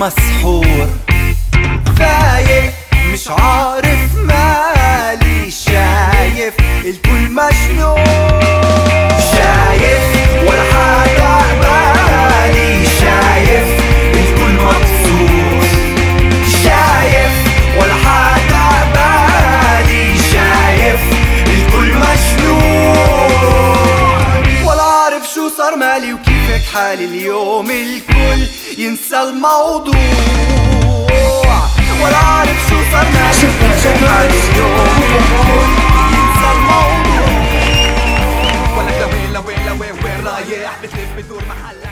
مسحور. فايق مش عارف مالي شايف الكل مجنون شو صار مالي وكيفك حالي اليوم؟ الكل ينسى الموضوع. ولا عارف شو صار مالي. وكيفك حالي اليوم. الكل ينسى الموضوع. ولا لوين لوين لوين وين رايح؟ بتلف بدور محلك